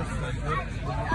We are right